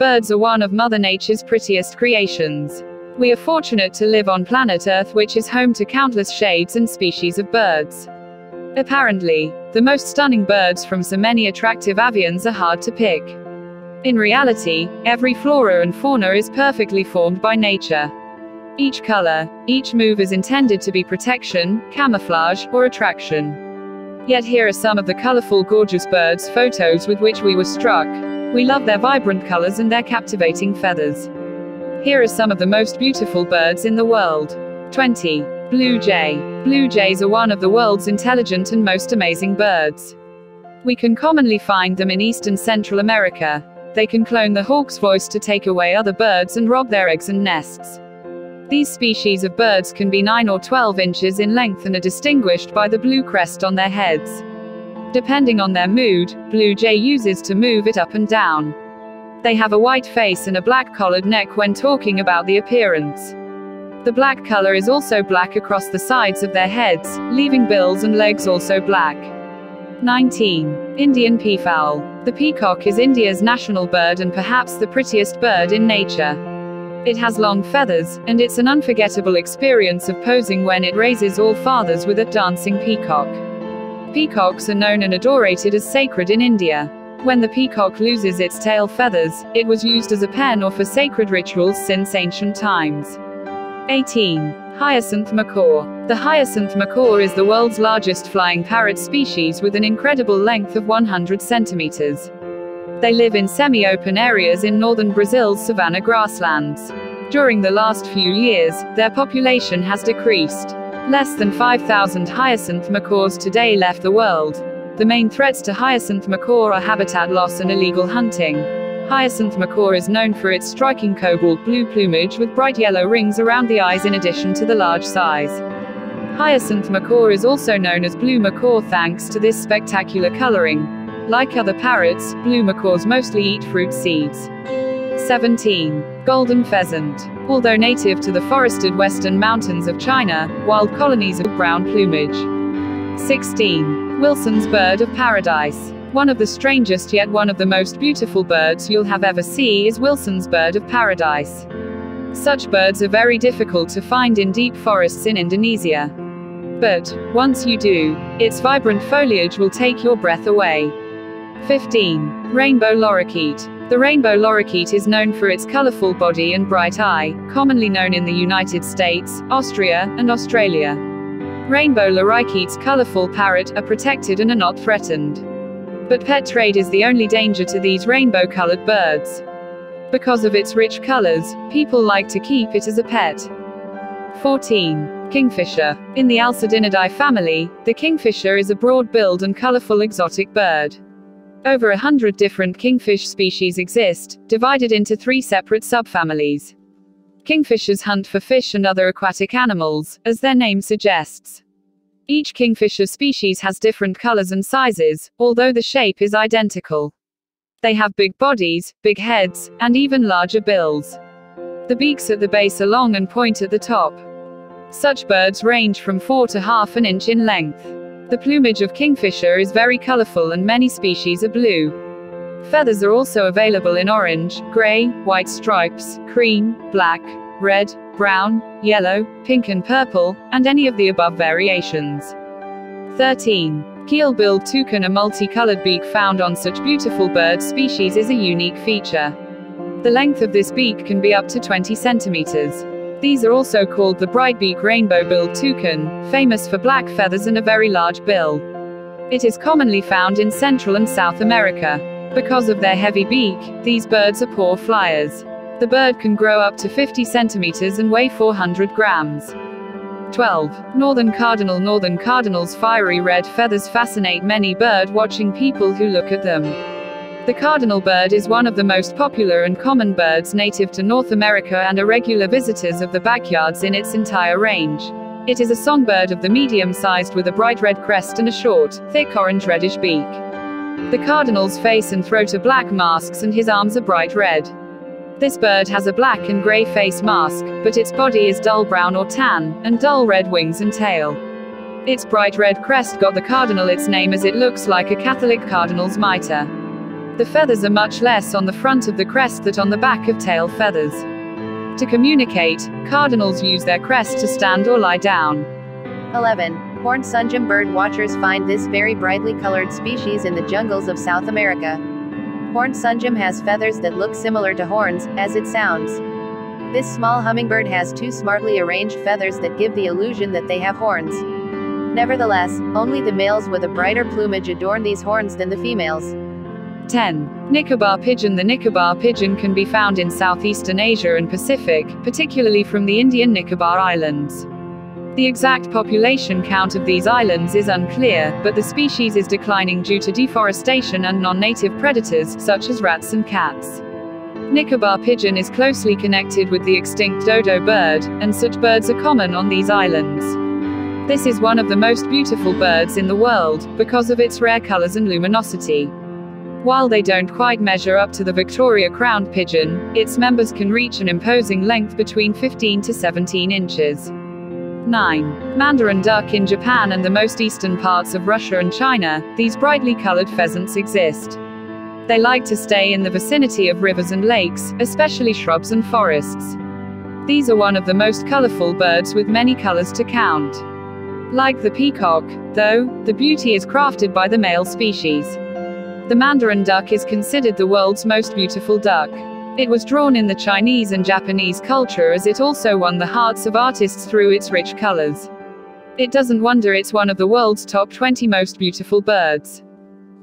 Birds are one of Mother Nature's prettiest creations. We are fortunate to live on planet Earth, which is home to countless shades and species of birds. Apparently, the most stunning birds from so many attractive avians are hard to pick. In reality, every flora and fauna is perfectly formed by nature. Each color, each move is intended to be protection, camouflage, or attraction. Yet here are some of the colorful gorgeous birds photos with which we were struck. We love their vibrant colors and their captivating feathers. Here are some of the most beautiful birds in the world. 20. Blue jay. Blue jays are one of the world's intelligent and most amazing birds. We can commonly find them in East and Central America. They can clone the hawk's voice to take away other birds and rob their eggs and nests. These species of birds can be 9 or 12 inches in length and are distinguished by the blue crest on their heads. Depending on their mood, blue jay uses to move it up and down. They have a white face and a black collared neck when talking about the appearance. The black color is also black across the sides of their heads, leaving bills and legs also black. 19. Indian peafowl. The peacock is India's national bird and perhaps the prettiest bird in nature. It has long feathers, and it's an unforgettable experience of posing when it raises all fathers with a dancing peacock. Peacocks are known and adorated as sacred in India. When the peacock loses its tail feathers, it was used as a pen or for sacred rituals since ancient times. 18. Hyacinth macaw. The hyacinth macaw is the world's largest flying parrot species with an incredible length of 100 centimeters. They live in semi-open areas in northern Brazil's savanna grasslands. During the last few years, their population has decreased. Less than 5,000 hyacinth macaws today left the world. The main threats to hyacinth macaw are habitat loss and illegal hunting. Hyacinth macaw is known for its striking cobalt blue plumage with bright yellow rings around the eyes in addition to the large size. Hyacinth macaw is also known as blue macaw thanks to this spectacular coloring. Like other parrots, blue macaws mostly eat fruit seeds. 17. Golden pheasant. Although native to the forested western mountains of China, wild colonies of brown plumage. 16. Wilson's bird of paradise. One of the strangest yet one of the most beautiful birds you'll have ever see is Wilson's bird of paradise. Such birds are very difficult to find in deep forests in Indonesia. But, once you do, its vibrant foliage will take your breath away. 15. Rainbow lorikeet. The rainbow lorikeet is known for its colorful body and bright eye, commonly known in the United States, Austria, and Australia. Rainbow lorikeet's colorful parrot are protected and are not threatened. But pet trade is the only danger to these rainbow-colored birds. Because of its rich colors, people like to keep it as a pet. 14. Kingfisher. In the Alcedinidae family, the kingfisher is a broad-billed and colorful exotic bird. Over a hundred different kingfish species exist, divided into three separate subfamilies. Kingfishers hunt for fish and other aquatic animals, as their name suggests. Each kingfisher species has different colors and sizes, although the shape is identical. They have big bodies, big heads, and even larger bills. The beaks at the base are long and point at the top. Such birds range from 4 to half an inch in length. The plumage of kingfisher is very colorful and many species are blue. Feathers are also available in orange, gray, white stripes, cream, black, red, brown, yellow, pink and purple, and any of the above variations. 13. Keel-billed toucan A multicolored beak found on such beautiful bird species is a unique feature. The length of this beak can be up to 20 centimeters. These are also called the brightbeak rainbow-billed toucan, famous for black feathers and a very large bill. It is commonly found in Central and South America. Because of their heavy beak, these birds are poor flyers. The bird can grow up to 50 centimeters and weigh 400 grams. 12. Northern Cardinal Northern Cardinal's fiery red feathers fascinate many bird watching people who look at them. The cardinal bird is one of the most popular and common birds native to North America and are regular visitors of the backyards in its entire range. It is a songbird of the medium sized with a bright red crest and a short, thick orange reddish beak. The cardinal's face and throat are black masks and his arms are bright red. This bird has a black and gray face mask, but its body is dull brown or tan, and dull red wings and tail. Its bright red crest got the cardinal its name as it looks like a Catholic cardinal's mitre. The feathers are much less on the front of the crest than on the back of tail feathers. To communicate, cardinals use their crest to stand or lie down. 11. Horned sungem bird watchers find this very brightly colored species in the jungles of South America. Horned sungem has feathers that look similar to horns, as it sounds. This small hummingbird has two smartly arranged feathers that give the illusion that they have horns. Nevertheless, only the males with a brighter plumage adorn these horns than the females. 10. Nicobar pigeon The Nicobar pigeon can be found in southeastern Asia and Pacific, particularly from the Indian Nicobar Islands. The exact population count of these islands is unclear, but the species is declining due to deforestation and non-native predators, such as rats and cats. Nicobar pigeon is closely connected with the extinct dodo bird, and such birds are common on these islands. This is one of the most beautiful birds in the world, because of its rare colors and luminosity. While they don't quite measure up to the Victoria crowned pigeon, its members can reach an imposing length between 15 to 17 inches. 9. Mandarin duck In Japan and the most eastern parts of Russia and China, these brightly colored pheasants exist. They like to stay in the vicinity of rivers and lakes, especially shrubs and forests. These are one of the most colorful birds with many colors to count. Like the peacock, though, the beauty is crafted by the male species. The mandarin duck is considered the world's most beautiful duck. It was drawn in the Chinese and Japanese culture as it also won the hearts of artists through its rich colors. It doesn't wonder it's one of the world's top 20 most beautiful birds.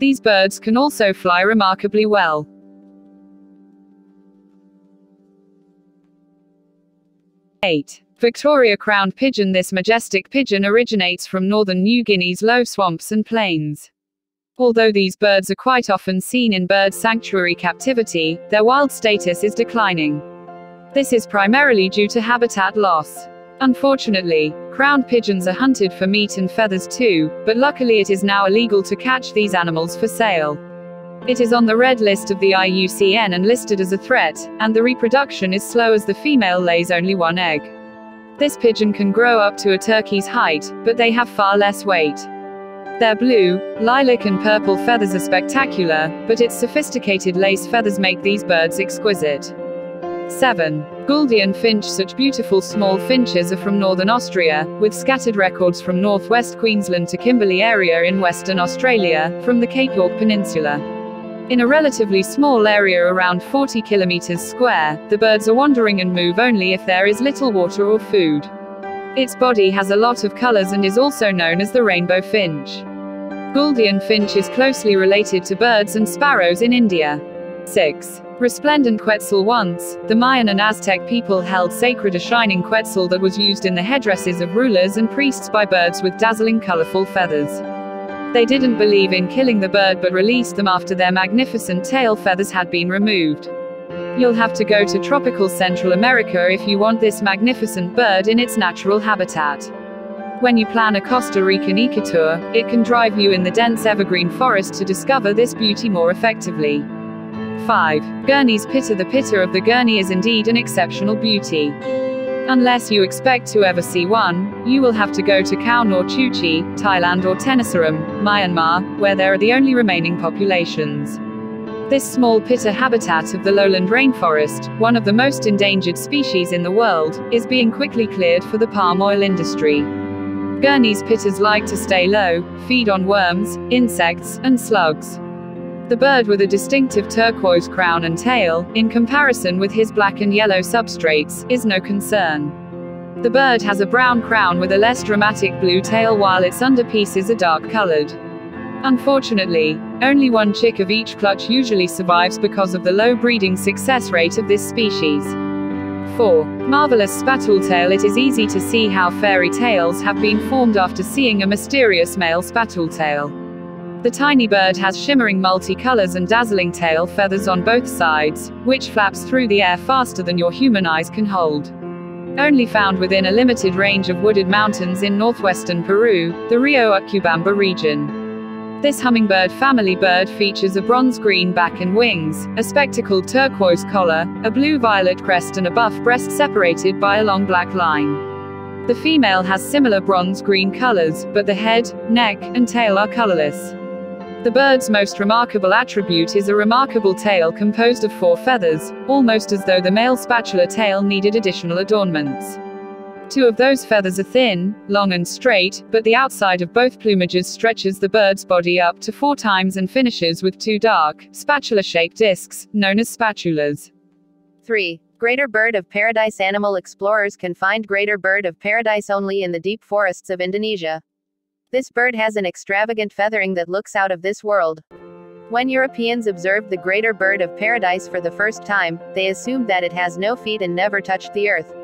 These birds can also fly remarkably well. Eight. Victoria crowned pigeon This majestic pigeon originates from northern New Guinea's low swamps and plains. Although these birds are quite often seen in bird sanctuary captivity, their wild status is declining. This is primarily due to habitat loss. Unfortunately, crowned pigeons are hunted for meat and feathers too, but luckily it is now illegal to catch these animals for sale. It is on the red list of the IUCN and listed as a threat, and the reproduction is slow as the female lays only one egg. This pigeon can grow up to a turkey's height, but they have far less weight. Their blue, lilac and purple feathers are spectacular, but its sophisticated lace feathers make these birds exquisite. 7. Gouldian finch Such beautiful small finches are from northern Austria, with scattered records from northwest Queensland to Kimberley area in Western Australia, from the Cape York Peninsula. In a relatively small area around 40 kilometers square, the birds are wandering and move only if there is little water or food. Its body has a lot of colors and is also known as the rainbow finch. Gouldian finch is closely related to birds and sparrows in India. 6. Resplendent Quetzal Once, the Mayan and Aztec people held sacred a shining quetzal that was used in the headdresses of rulers and priests by birds with dazzling colorful feathers. They didn't believe in killing the bird but released them after their magnificent tail feathers had been removed. You'll have to go to tropical Central America if you want this magnificent bird in its natural habitat. When you plan a Costa Rican ecotour, it can drive you in the dense evergreen forest to discover this beauty more effectively. 5. Gurney's pitta The pitta of the Gurney is indeed an exceptional beauty. Unless you expect to ever see one, you will have to go to Khao Nor Chuchi, Thailand or Tenasserim, Myanmar, where there are the only remaining populations. This small pitta habitat of the lowland rainforest, one of the most endangered species in the world, is being quickly cleared for the palm oil industry. Gurney's pittas like to stay low, feed on worms, insects, and slugs. The bird with a distinctive turquoise crown and tail, in comparison with his black and yellow substrates, is no concern. The bird has a brown crown with a less dramatic blue tail while its underpieces are dark colored. Unfortunately, only one chick of each clutch usually survives because of the low breeding success rate of this species. 4. Marvelous Spatuletail It is easy to see how fairy tales have been formed after seeing a mysterious male spatuletail. The tiny bird has shimmering multicolors and dazzling tail feathers on both sides, which flaps through the air faster than your human eyes can hold. Only found within a limited range of wooded mountains in northwestern Peru, the Rio Utcubamba region. This hummingbird family bird features a bronze-green back and wings, a spectacled turquoise collar, a blue-violet crest and a buff breast separated by a long black line. The female has similar bronze-green colors, but the head, neck, and tail are colorless. The bird's most remarkable attribute is a remarkable tail composed of four feathers, almost as though the male spatula tail needed additional adornments. Two of those feathers are thin, long and straight, but the outside of both plumages stretches the bird's body up to four times and finishes with two dark, spatula-shaped discs, known as spatulas. 3. Greater bird of paradise Animal explorers can find greater bird of paradise only in the deep forests of Indonesia. This bird has an extravagant feathering that looks out of this world. When Europeans observed the greater bird of paradise for the first time, they assumed that it has no feet and never touched the earth.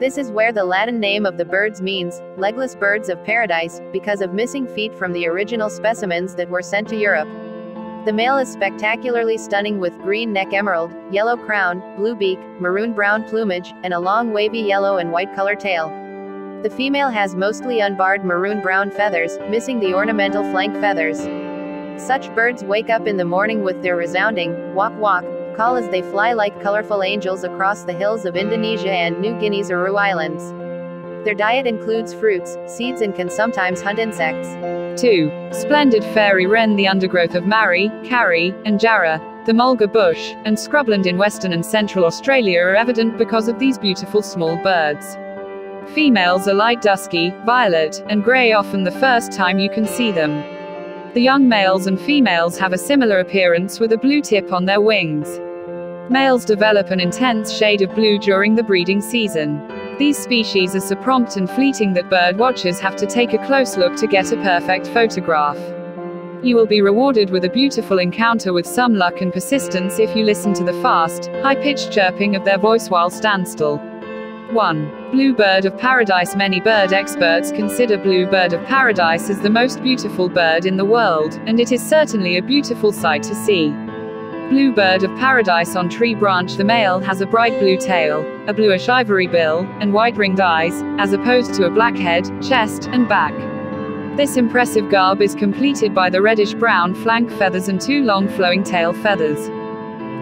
This is where the Latin name of the birds means, legless birds of paradise, because of missing feet from the original specimens that were sent to Europe. The male is spectacularly stunning with green neck emerald, yellow crown, blue beak, maroon-brown plumage, and a long wavy yellow and white color tail. The female has mostly unbarred maroon-brown feathers, missing the ornamental flank feathers. Such birds wake up in the morning with their resounding, walk walk, call as they fly like colorful angels across the hills of Indonesia and New Guinea's Aru Islands. Their diet includes fruits, seeds and can sometimes hunt insects. 2. Splendid fairy wren The undergrowth of marri, karri, and jarrah, the mulga bush, and scrubland in western and central Australia are evident because of these beautiful small birds. Females are light dusky, violet, and grey often the first time you can see them. The young males and females have a similar appearance with a blue tip on their wings. Males develop an intense shade of blue during the breeding season. These species are so prompt and fleeting that bird watchers have to take a close look to get a perfect photograph. You will be rewarded with a beautiful encounter with some luck and persistence if you listen to the fast, high-pitched chirping of their voice while standstill. 1. Bluebird of Paradise Many bird experts consider bluebird of paradise as the most beautiful bird in the world, and it is certainly a beautiful sight to see. Bluebird of paradise on tree branch The male has a bright blue tail, a bluish ivory bill, and white ringed eyes, as opposed to a black head, chest, and back. This impressive garb is completed by the reddish-brown flank feathers and two long flowing tail feathers.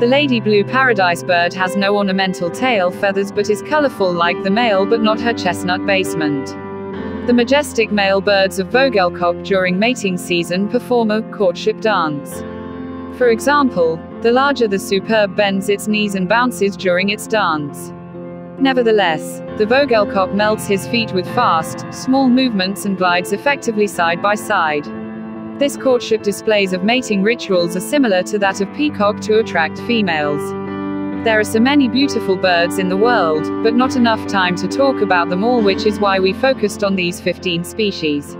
The lady blue paradise bird has no ornamental tail feathers but is colorful like the male but not her chestnut basement. The majestic male birds of Vogelkop during mating season perform a courtship dance. For example, the larger the superb bends its knees and bounces during its dance. Nevertheless, the Vogelkop melts his feet with fast, small movements and glides effectively side by side. This courtship displays of mating rituals are similar to that of peacock to attract females. There are so many beautiful birds in the world, but not enough time to talk about them all which is why we focused on these 15 species.